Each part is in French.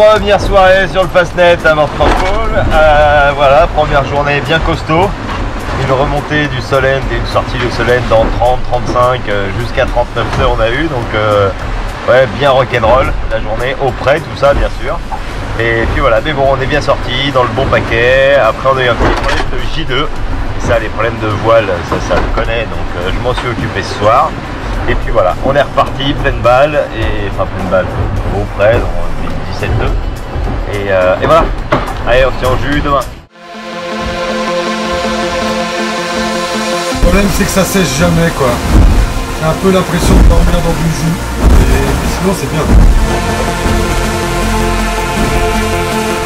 Première soirée sur le Fastnet à Mortranpol. Euh, voilà, première journée bien costaud. Une remontée du Solent et une sortie du Solent dans 30, 35, euh, jusqu'à 39 heures on a eu. Donc euh, ouais, bien rock'n'roll la journée, au près, tout ça bien sûr. Et puis voilà, mais bon, on est bien sorti dans le bon paquet. Après, on a eu un petit problème de J2. Ça, les problèmes de voile, ça, ça le connaît. Donc, euh, je m'en suis occupé ce soir. Et puis voilà, on est reparti, pleine balle. Et, enfin, pleine balle, au près, donc 17-2. Et, euh, et voilà. Allez, on se tient au jus demain. Le problème c'est que ça sèche jamais quoi. J'ai un peu l'impression de dormir dans du jus. Et sinon c'est bien.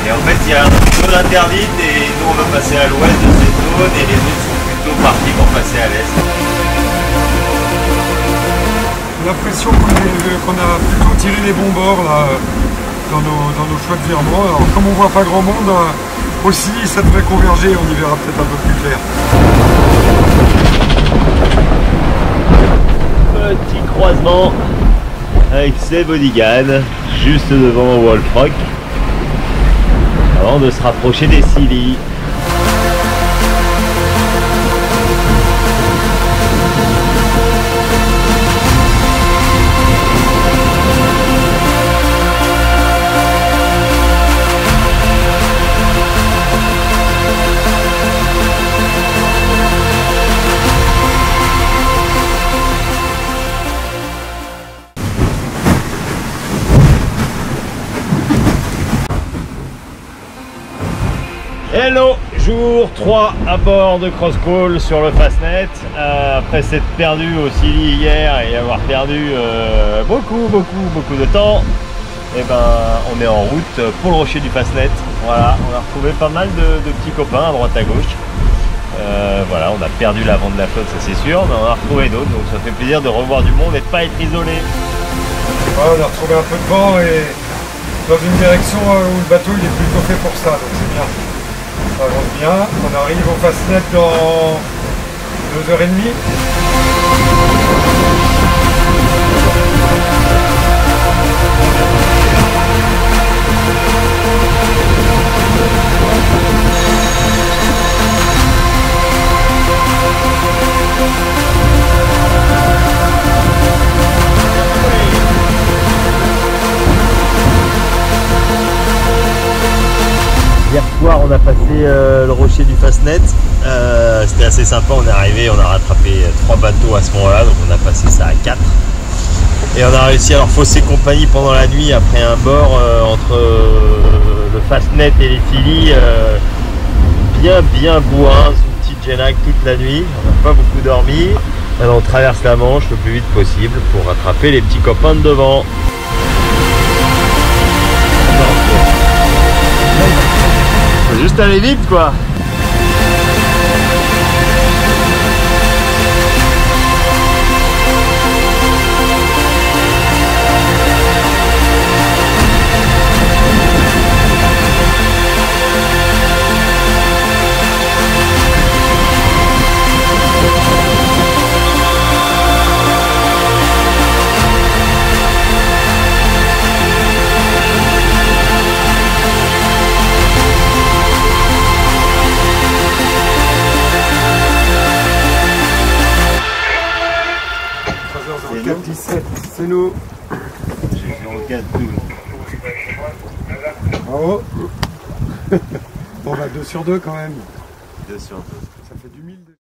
Et en fait, il y a une zone interdite et nous, on veut passer à l'ouest de cette zone et les autres sont plutôt partis pour passer à l'est. J'ai l'impression qu'on est- qu'on a plutôt tiré les bons bords là dans nos, dans nos choix de virement. Alors comme on voit pas grand monde euh, aussi ça devrait converger, on y verra peut-être un peu plus clair. Petit croisement avec ses bodyguards juste devant Wolfrock avant de se rapprocher des Silly. Hello, jour 3 à bord de Crosscall sur le Fastnet. Euh, après s'être perdu au Silly hier et avoir perdu euh, beaucoup, beaucoup, beaucoup de temps, et ben on est en route pour le rocher du Fastnet. Voilà, on a retrouvé pas mal de, petits copains à droite à gauche. Euh, voilà, on a perdu l'avant de la flotte, ça c'est sûr, mais on a retrouvé d'autres, donc ça fait plaisir de revoir du monde et de pas être isolé. On a retrouvé un peu de vent et dans une direction où le bateau il est plutôt fait pour ça, donc c'est bien. On arrive au Fastnet dans 2h30. A passé euh, le rocher du Fastnet. Euh, C'était assez sympa. On est arrivé, on a rattrapé euh, trois bateaux à ce moment-là, donc on a passé ça à 4. Et on a réussi à leur fausser compagnie pendant la nuit après un bord entre le Fastnet et les Philly. euh, bien, bien bourrin, sous petite génac toute la nuit. On n'a pas beaucoup dormi. Alors on traverse la Manche le plus vite possible pour rattraper les petits copains de devant. Juste aller vite quoi h 04 17, c'est nous. Bravo. bon bah 2 sur 2 quand même. Ça fait du 1000. déjà.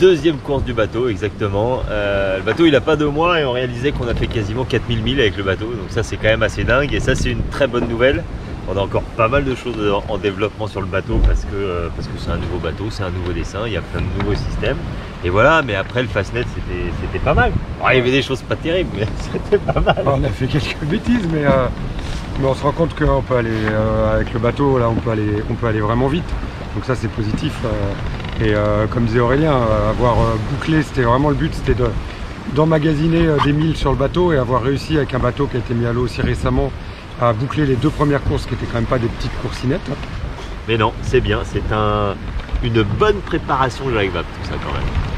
Deuxième course du bateau, exactement. Euh, le bateau, il a pas deux mois et on réalisait qu'on a fait quasiment 4000 milles avec le bateau. Donc ça, c'est quand même assez dingue. Et ça, c'est une très bonne nouvelle. On a encore pas mal de choses en en développement sur le bateau parce que euh, parce que c'est un nouveau bateau, c'est un nouveau dessin, il y a plein de nouveaux systèmes. Et voilà, mais après le Fastnet, c'était pas mal. Il y avait des choses pas terribles, mais c'était pas mal. On a fait quelques bêtises, mais, euh, mais on se rend compte qu'on peut aller euh, avec le bateau, là, on peut aller, on peut aller vraiment vite. Donc ça, c'est positif. et comme disait Aurélien, avoir bouclé, c'était vraiment le but, c'était de- d'emmagasiner euh, des milles sur le bateau et avoir réussi avec un bateau qui a été mis à l'eau aussi récemment à boucler les deux premières courses qui étaient quand même pas des petites coursinettes. hein. Mais non, c'est bien, c'est un, une bonne préparation de Vabre, tout ça quand même.